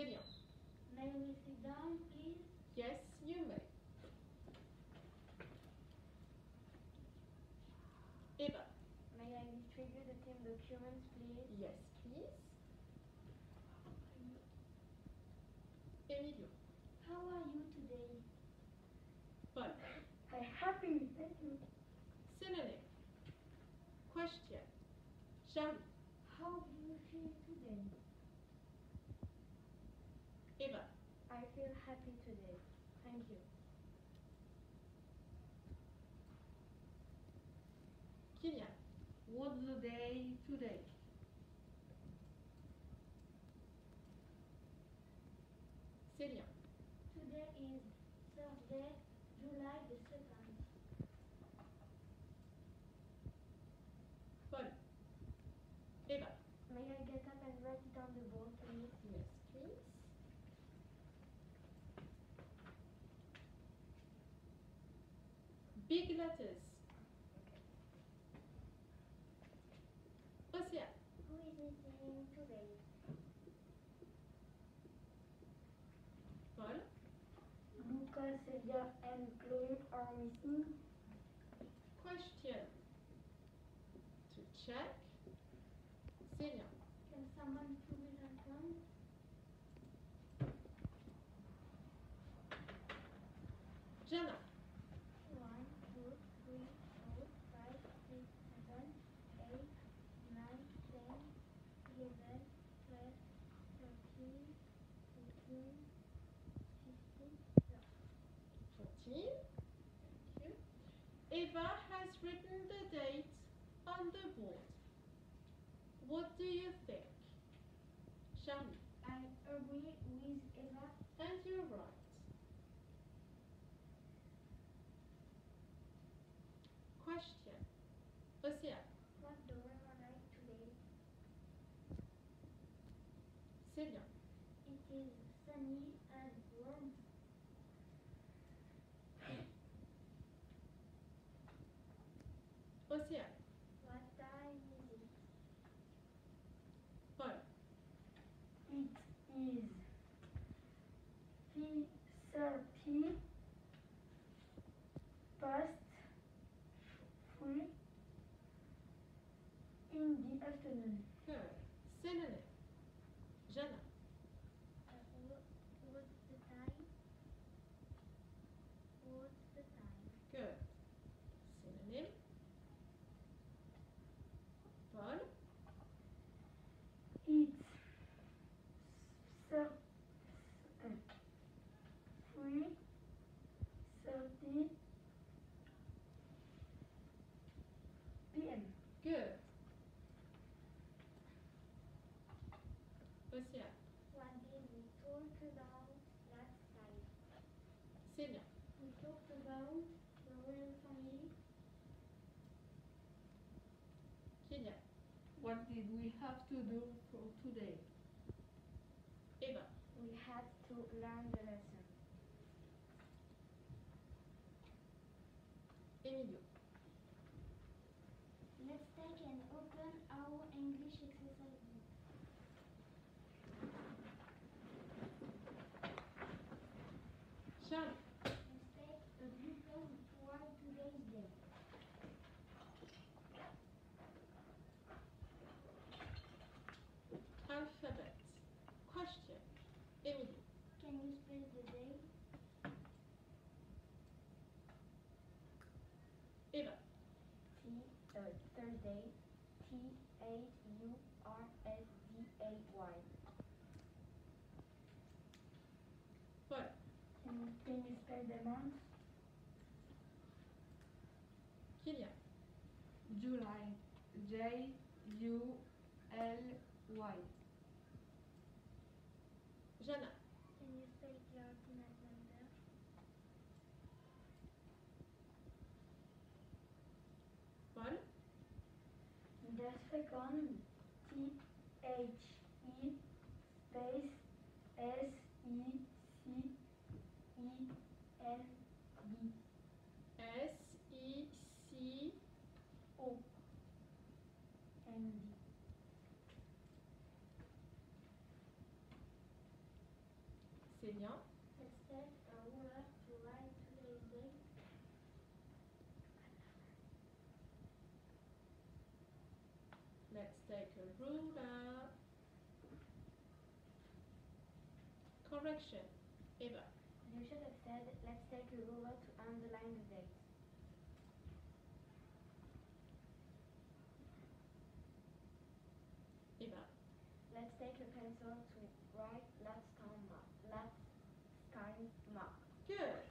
Célia. May we sit down, please? Yes, you may. Eva. May I distribute the team documents, please? Yes, please. Emilio. How are you today? Paul. I'm happy, thank you. Synonym. Question. Charlie. How do you feel today? Eva. I feel happy today. Thank you. Kylian. What's the day today? Célia. Today is Thursday, July the 2nd. Paul. Eva. May I get up and write it on the board, please? Yes, please. Big letters. Océane. Who is missing today? Paul. Lucas, Celia, and Chloe are missing. Question. To check. Celia. Can someone prove it happened? 14. Eva has written the date on the board. What do you think? Charlie. I agree with Eva. And you're right. Question. Océane. What the weather like today? Célia. It is sunny and warm. Océane. What time is it? Paul. It is three thirty past three in the afternoon. Good. Synonym. Jana. what's the time? What's the time? Good. Synonym. Paul. It's thir- uh, three thirty p.m. Good. Océane. What did we talk about last time? Célia. We talked about the royal family. Kylian. What did we have to do for today? Eva. We had to learn the lesson. Emilio. Let's take and open our English exercise book. Charlie. Let's take a blue pen to write today's date. Alphabet. Question. Emilio. Can you spell the date? Eva. T uh, Thursday. T H U R S D A Y. Paul. Can you, can you spell the month? Kylian. July. J U L Y. Jana. Can you spell the alternate number? Paul. The second T H E space S E C E N D S E C O N D. Kylian. Let's take a ruler to write today's date. Let's a ruler. Correction. Eva. You should have said, let's take a ruler to underline the date. Eva. Let's take a pencil to write last time mark. Last time mark. Good.